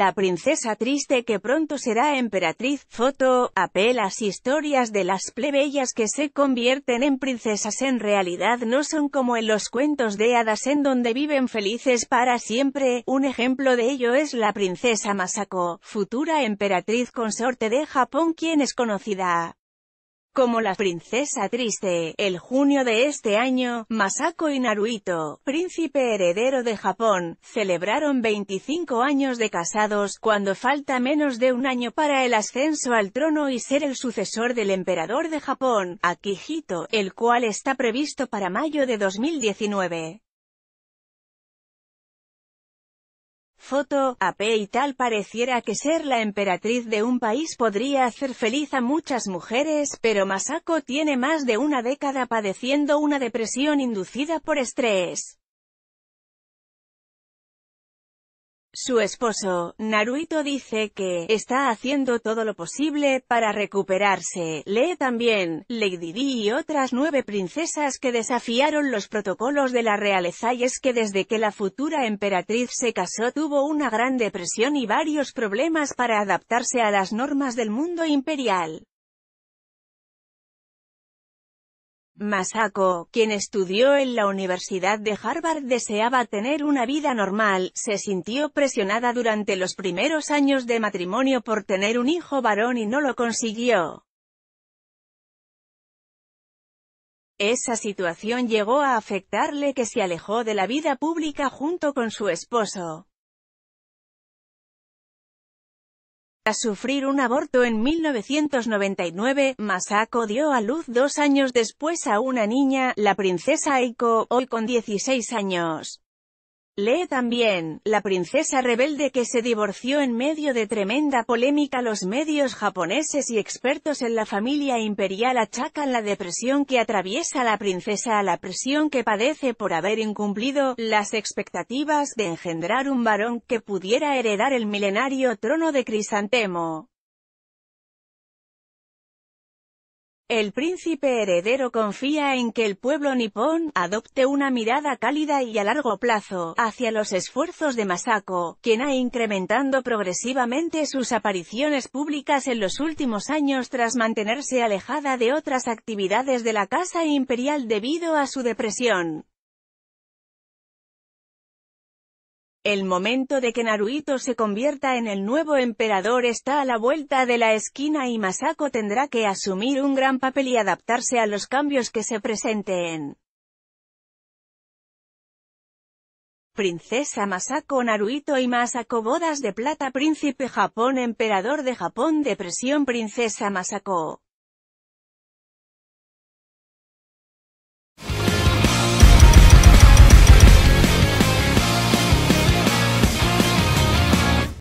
la princesa triste que pronto será emperatriz. Foto, AP Las historias de las plebeyas que se convierten en princesas en realidad no son como en los cuentos de hadas en donde viven felices para siempre. Un ejemplo de ello es la princesa Masako, futura emperatriz consorte de Japón quien es conocida como la princesa triste. El junio de este año, Masako y Naruhito, príncipe heredero de Japón, celebraron 25 años de casados, cuando falta menos de un año para el ascenso al trono y ser el sucesor del emperador de Japón, Akihito, el cual está previsto para mayo de 2019. Foto, AP y tal pareciera que ser la emperatriz de un país podría hacer feliz a muchas mujeres, pero Masako tiene más de una década padeciendo una depresión inducida por estrés. Su esposo, Naruhito dice que está haciendo todo lo posible para recuperarse. Lee también, Lady Di y otras nueve princesas que desafiaron los protocolos de la realeza y es que desde que la futura emperatriz se casó tuvo una gran depresión y varios problemas para adaptarse a las normas del mundo imperial. Masako, quien estudió en la Universidad de Harvard deseaba tener una vida normal, se sintió presionada durante los primeros años de matrimonio por tener un hijo varón y no lo consiguió. Esa situación llegó a afectarle que se alejó de la vida pública junto con su esposo. Tras sufrir un aborto en 1999, Masako dio a luz dos años después a una niña, la princesa Aiko, hoy con 16 años. Lee también, la princesa rebelde que se divorció en medio de tremenda polémica los medios japoneses y expertos en la familia imperial achacan la depresión que atraviesa la princesa a la presión que padece por haber incumplido las expectativas de engendrar un varón que pudiera heredar el milenario trono de Crisantemo. El príncipe heredero confía en que el pueblo nipón adopte una mirada cálida y a largo plazo hacia los esfuerzos de Masako, quien ha incrementando progresivamente sus apariciones públicas en los últimos años tras mantenerse alejada de otras actividades de la casa imperial debido a su depresión. El momento de que Naruhito se convierta en el nuevo emperador está a la vuelta de la esquina y Masako tendrá que asumir un gran papel y adaptarse a los cambios que se presenten. Princesa Masako Naruhito y Masako Bodas de Plata Príncipe Japón Emperador de Japón Depresión Princesa Masako